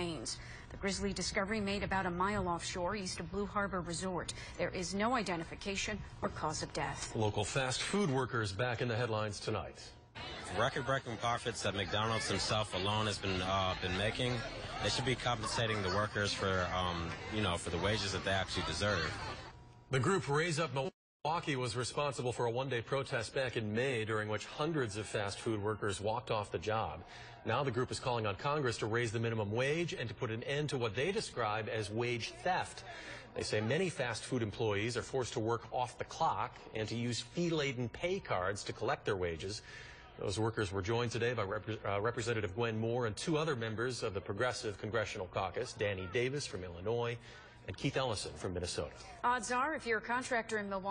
remains. The grisly discovery made about a mile offshore east of Blue Harbor Resort. There is no identification or cause of death. Local fast food workers back in the headlines tonight. Record-breaking profits that McDonald's himself alone has been uh, been making. They should be compensating the workers for, um, you know, for the wages that they actually deserve. The group Raise Up Milwaukee was responsible for a one-day protest back in May during which hundreds of fast food workers walked off the job. Now the group is calling on Congress to raise the minimum wage and to put an end to what they describe as wage theft. They say many fast food employees are forced to work off the clock and to use fee-laden pay cards to collect their wages. Those workers were joined today by Rep uh, Representative Gwen Moore and two other members of the Progressive Congressional Caucus, Danny Davis from Illinois and Keith Ellison from Minnesota. Odds are, if you're a contractor in Milwaukee,